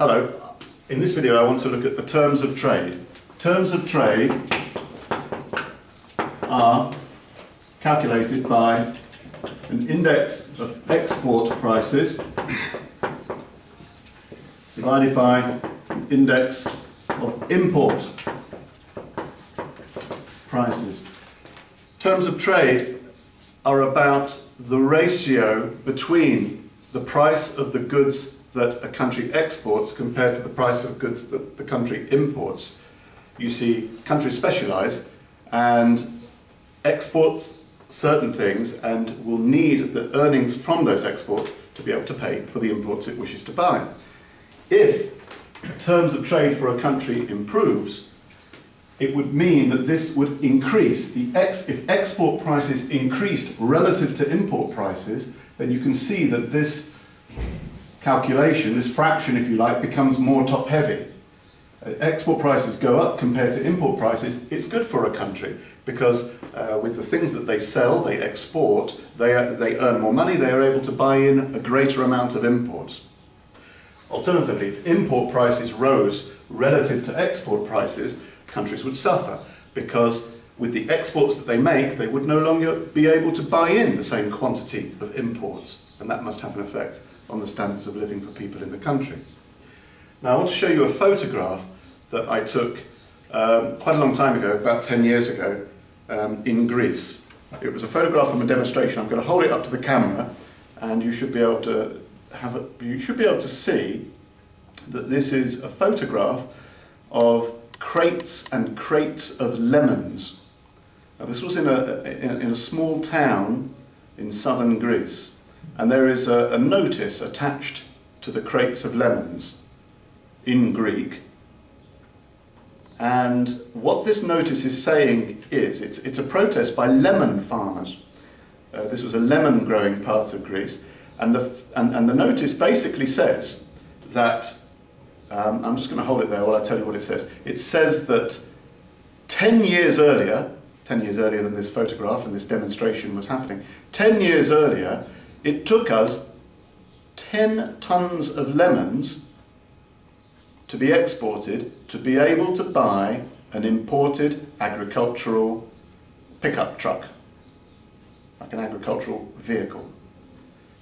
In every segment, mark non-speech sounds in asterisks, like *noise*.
Hello. In this video I want to look at the terms of trade. Terms of trade are calculated by an index of export prices divided by an index of import prices. Terms of trade are about the ratio between the price of the goods that a country exports compared to the price of goods that the country imports. You see, countries specialise and exports certain things and will need the earnings from those exports to be able to pay for the imports it wishes to buy. If terms of trade for a country improves, it would mean that this would increase the ex if export prices increased relative to import prices, then you can see that this calculation, this fraction, if you like, becomes more top heavy. Uh, export prices go up compared to import prices, it's good for a country because uh, with the things that they sell, they export, they, they earn more money, they are able to buy in a greater amount of imports. Alternatively, if import prices rose relative to export prices, countries would suffer because with the exports that they make, they would no longer be able to buy in the same quantity of imports, and that must have an effect on the standards of living for people in the country. Now I want to show you a photograph that I took um, quite a long time ago, about 10 years ago, um, in Greece. It was a photograph from a demonstration. I'm going to hold it up to the camera and you should be able to have a, you should be able to see that this is a photograph of crates and crates of lemons. Now this was in a, in, in a small town in southern Greece and there is a, a notice attached to the crates of lemons in Greek. And what this notice is saying is, it's, it's a protest by lemon farmers. Uh, this was a lemon growing part of Greece. And the, and, and the notice basically says that, um, I'm just going to hold it there while I tell you what it says. It says that 10 years earlier, 10 years earlier than this photograph and this demonstration was happening, 10 years earlier, it took us 10 tons of lemons to be exported to be able to buy an imported agricultural pickup truck, like an agricultural vehicle.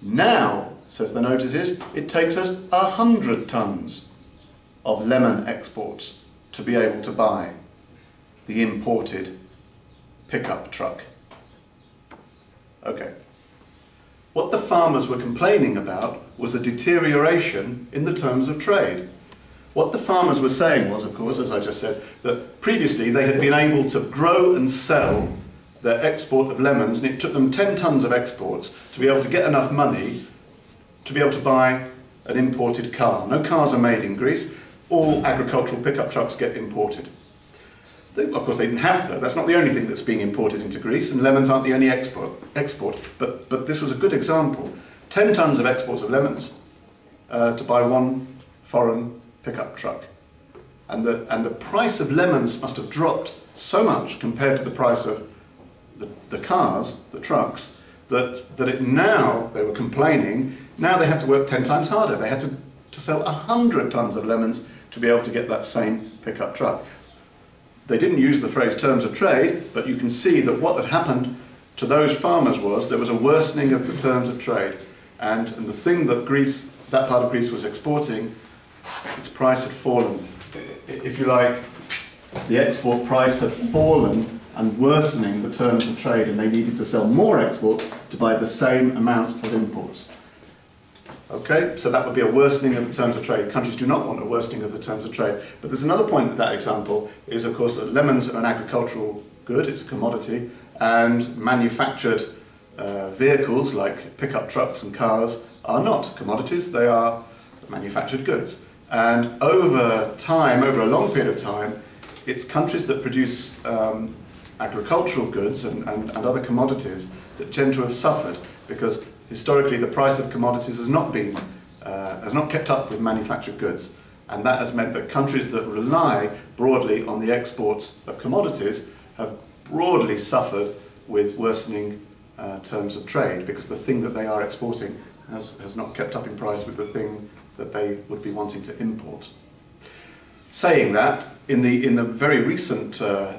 Now, says the notice is, it takes us 100 tons of lemon exports to be able to buy the imported pickup truck. Okay. What the farmers were complaining about was a deterioration in the terms of trade. What the farmers were saying was, of course, as I just said, that previously they had been able to grow and sell their export of lemons, and it took them 10 tons of exports to be able to get enough money to be able to buy an imported car. No cars are made in Greece, all agricultural pickup trucks get imported. They, of course, they didn't have to. That's not the only thing that's being imported into Greece, and lemons aren't the only export. export. But, but this was a good example. 10 tons of exports of lemons uh, to buy one foreign pickup truck. And the, and the price of lemons must have dropped so much compared to the price of the, the cars, the trucks, that, that it now, they were complaining, now they had to work 10 times harder. They had to, to sell 100 tons of lemons to be able to get that same pickup truck. They didn't use the phrase terms of trade, but you can see that what had happened to those farmers was there was a worsening of the terms of trade. And, and the thing that Greece, that part of Greece was exporting, its price had fallen. If you like, the export price had fallen and worsening the terms of trade, and they needed to sell more exports to buy the same amount of imports. Okay, so that would be a worsening of the terms of trade. Countries do not want a worsening of the terms of trade. But there's another point with that example, is of course that lemons are an agricultural good, it's a commodity, and manufactured uh, vehicles like pickup trucks and cars are not commodities, they are manufactured goods. And over time, over a long period of time, it's countries that produce um, agricultural goods and, and, and other commodities that tend to have suffered because historically the price of commodities has not been, uh, has not kept up with manufactured goods. And that has meant that countries that rely broadly on the exports of commodities have broadly suffered with worsening uh, terms of trade because the thing that they are exporting has, has not kept up in price with the thing that they would be wanting to import. Saying that, in the, in the very recent uh,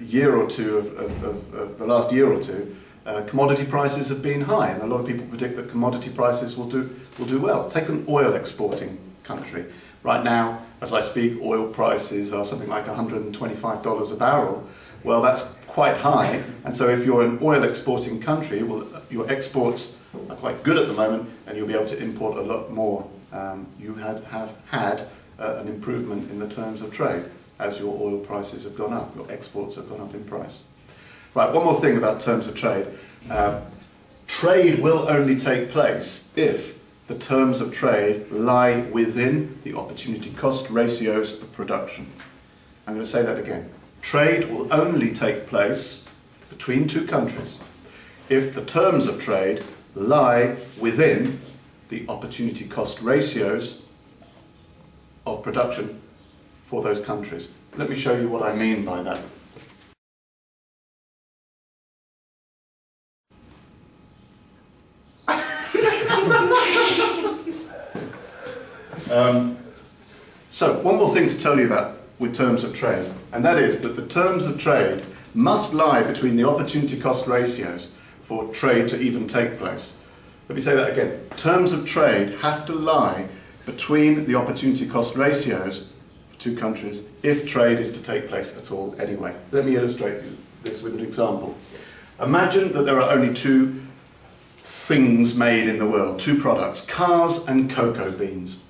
year or two of, of, of, of, the last year or two, uh, commodity prices have been high, and a lot of people predict that commodity prices will do, will do well. Take an oil exporting country. Right now, as I speak, oil prices are something like $125 a barrel. Well, that's quite high, and so if you're an oil exporting country, well, your exports are quite good at the moment, and you'll be able to import a lot more. Um, you had, have had uh, an improvement in the terms of trade as your oil prices have gone up, your exports have gone up in price. Right, one more thing about terms of trade. Uh, trade will only take place if the terms of trade lie within the opportunity cost ratios of production. I'm going to say that again. Trade will only take place between two countries if the terms of trade lie within the opportunity cost ratios of production for those countries. Let me show you what I mean by that. Um, so, one more thing to tell you about with terms of trade, and that is that the terms of trade must lie between the opportunity cost ratios for trade to even take place. Let me say that again. Terms of trade have to lie between the opportunity cost ratios for two countries if trade is to take place at all anyway. Let me illustrate this with an example. Imagine that there are only two things made in the world, two products, cars and cocoa beans.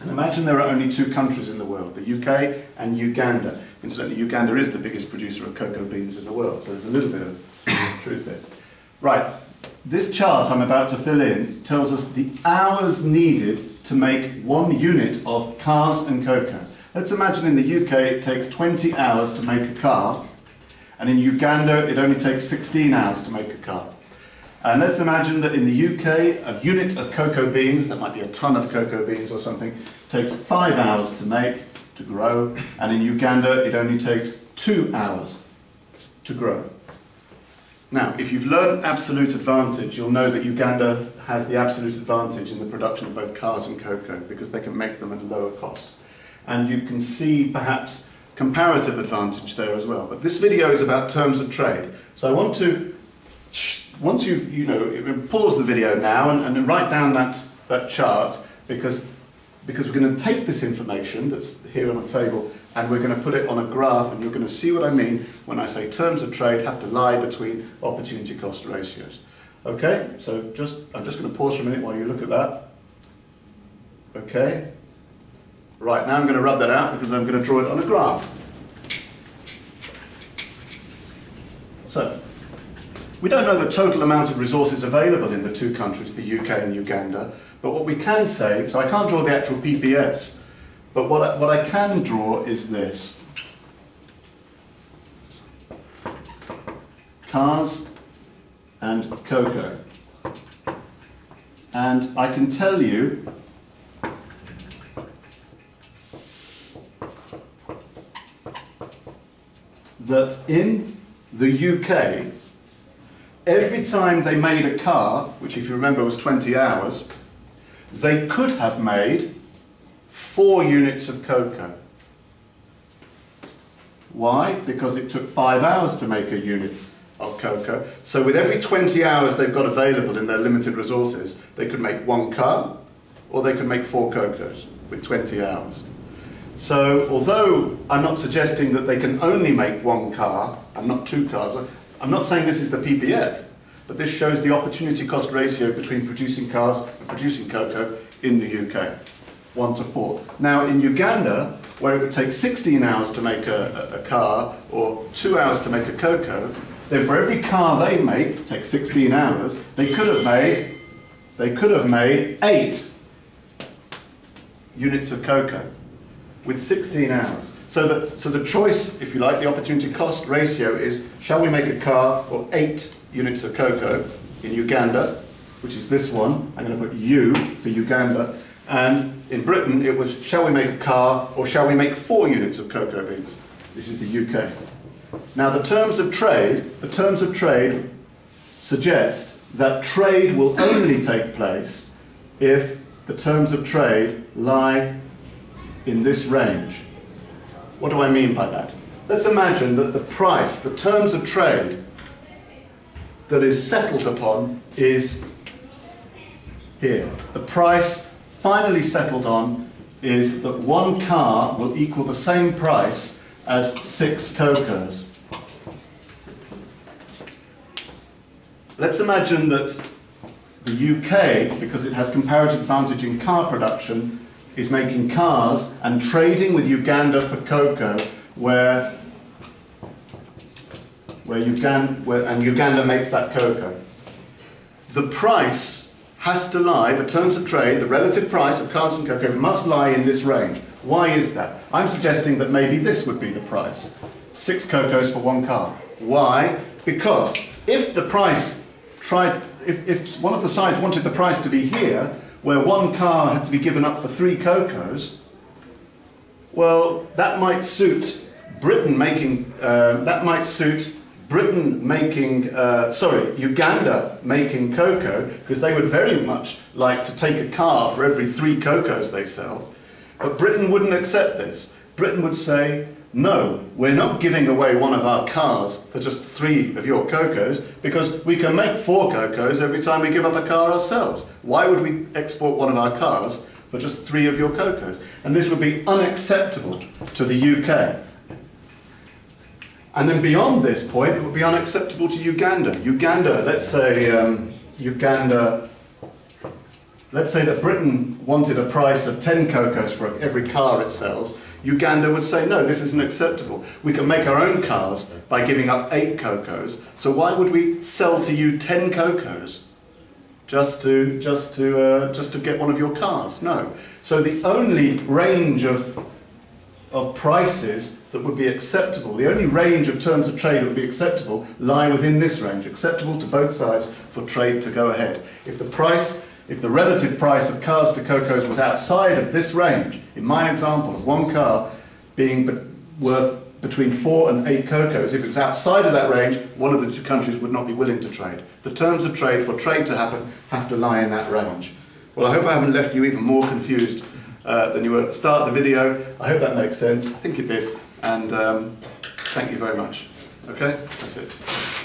And imagine there are only two countries in the world, the UK and Uganda. Incidentally, Uganda is the biggest producer of cocoa beans in the world, so there's a little bit of *coughs* truth there. Right, this chart I'm about to fill in tells us the hours needed to make one unit of cars and cocoa. Let's imagine in the UK it takes 20 hours to make a car, and in Uganda it only takes 16 hours to make a car. And let's imagine that in the UK, a unit of cocoa beans, that might be a ton of cocoa beans or something, takes five hours to make, to grow, and in Uganda it only takes two hours to grow. Now, if you've learned absolute advantage, you'll know that Uganda has the absolute advantage in the production of both cars and cocoa because they can make them at a lower cost. And you can see perhaps comparative advantage there as well. But this video is about terms of trade. So I want to once you've, you know, pause the video now and, and write down that, that chart because, because we're going to take this information that's here on the table and we're going to put it on a graph and you're going to see what I mean when I say terms of trade have to lie between opportunity cost ratios. Okay, so just, I'm just going to pause for a minute while you look at that. Okay. Right, now I'm going to rub that out because I'm going to draw it on a graph. So, we don't know the total amount of resources available in the two countries, the UK and Uganda, but what we can say, so I can't draw the actual PPFs, but what I, what I can draw is this. Cars and cocoa. And I can tell you that in the UK, every time they made a car, which if you remember was 20 hours, they could have made four units of cocoa. Why? Because it took five hours to make a unit of cocoa. So with every 20 hours they've got available in their limited resources, they could make one car, or they could make four cocos with 20 hours. So although I'm not suggesting that they can only make one car and not two cars, I'm not saying this is the PPF, but this shows the opportunity cost ratio between producing cars and producing cocoa in the UK, one to four. Now in Uganda, where it would take 16 hours to make a, a, a car or two hours to make a cocoa, then for every car they make, take 16 hours, they could have made, they could have made eight units of cocoa with 16 hours. So the, so the choice, if you like, the opportunity cost ratio is, shall we make a car or eight units of cocoa in Uganda, which is this one, I'm going to put U for Uganda, and in Britain it was, shall we make a car or shall we make four units of cocoa beans? This is the UK. Now the terms of trade, the terms of trade suggest that trade will only take place if the terms of trade lie in this range. What do I mean by that? Let's imagine that the price, the terms of trade that is settled upon is here. The price finally settled on is that one car will equal the same price as six cocos. Let's imagine that the UK, because it has comparative advantage in car production, is making cars and trading with Uganda for cocoa, where, where Uganda, where, and Uganda makes that cocoa. The price has to lie, the terms of trade, the relative price of cars and cocoa must lie in this range. Why is that? I'm suggesting that maybe this would be the price. Six cocos for one car. Why? Because if the price tried, if, if one of the sides wanted the price to be here, where one car had to be given up for three cocos, well, that might suit Britain making, uh, that might suit Britain making, uh, sorry, Uganda making cocoa, because they would very much like to take a car for every three cocos they sell. But Britain wouldn't accept this. Britain would say, no, we're not giving away one of our cars for just three of your cocos because we can make four cocos every time we give up a car ourselves. Why would we export one of our cars for just three of your cocos? And this would be unacceptable to the UK. And then beyond this point, it would be unacceptable to Uganda. Uganda, let's say um, Uganda, let's say that Britain wanted a price of 10 cocos for every car it sells. Uganda would say, no, this isn't acceptable. We can make our own cars by giving up eight cocos, so why would we sell to you 10 cocos? Just to, just, to, uh, just to get one of your cars? No. So the only range of, of prices that would be acceptable, the only range of terms of trade that would be acceptable lie within this range, acceptable to both sides for trade to go ahead. If the price, if the relative price of cars to cocos was outside of this range, in my example of one car being be worth between four and eight cocos, if it was outside of that range, one of the two countries would not be willing to trade. The terms of trade for trade to happen have to lie in that range. Well, I hope I haven't left you even more confused uh, than you were at the start of the video. I hope that makes sense. I think it did and um, thank you very much. Okay, that's it.